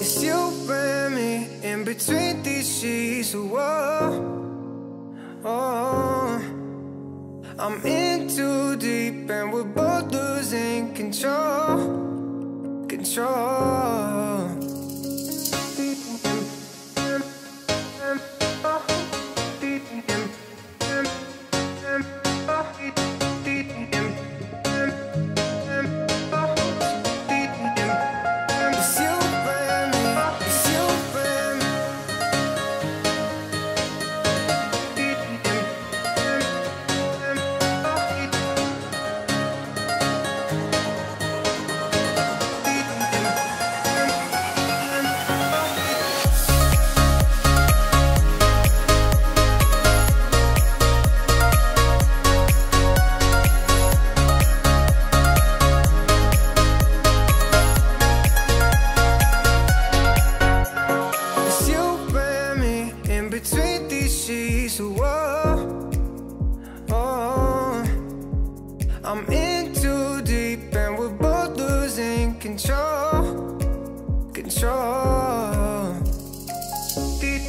It's you and me in between these sheets. Whoa, oh, I'm in too deep and we're both losing control, control. so oh, oh, I'm in too deep and we're both losing control, control. Deep.